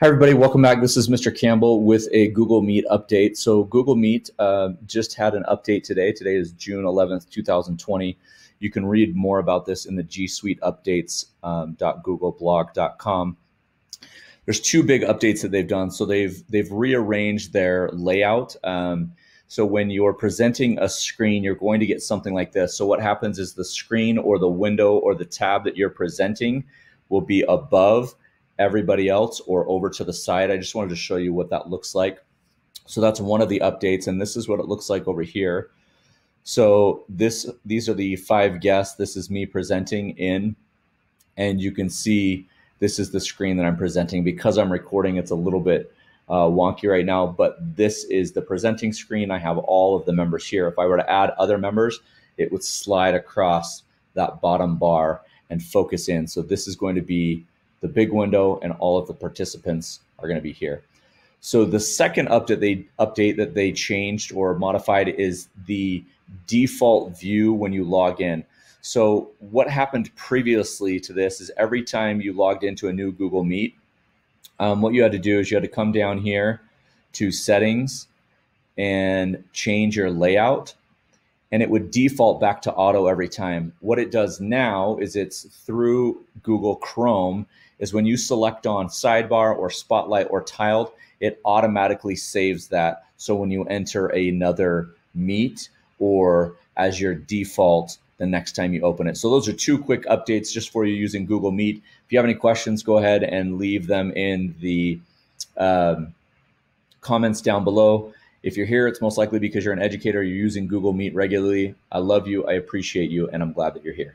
Hi, everybody. Welcome back. This is Mr. Campbell with a Google Meet update. So, Google Meet uh, just had an update today. Today is June 11th, 2020. You can read more about this in the G Suite updates.googleblog.com. Um, There's two big updates that they've done. So, they've they've rearranged their layout. Um, so, when you're presenting a screen, you're going to get something like this. So, what happens is the screen or the window or the tab that you're presenting will be above everybody else or over to the side. I just wanted to show you what that looks like. So that's one of the updates, and this is what it looks like over here. So this these are the five guests. This is me presenting in, and you can see this is the screen that I'm presenting. Because I'm recording, it's a little bit uh, wonky right now, but this is the presenting screen. I have all of the members here. If I were to add other members, it would slide across that bottom bar and focus in. So this is going to be the big window, and all of the participants are going to be here. So the second update they update that they changed or modified is the default view when you log in. So what happened previously to this is every time you logged into a new Google Meet, um, what you had to do is you had to come down here to settings and change your layout and it would default back to auto every time. What it does now is it's through Google Chrome is when you select on sidebar or spotlight or tiled, it automatically saves that. So when you enter another meet or as your default the next time you open it. So those are two quick updates just for you using Google Meet. If you have any questions, go ahead and leave them in the um, comments down below. If you're here, it's most likely because you're an educator, you're using Google Meet regularly. I love you, I appreciate you, and I'm glad that you're here.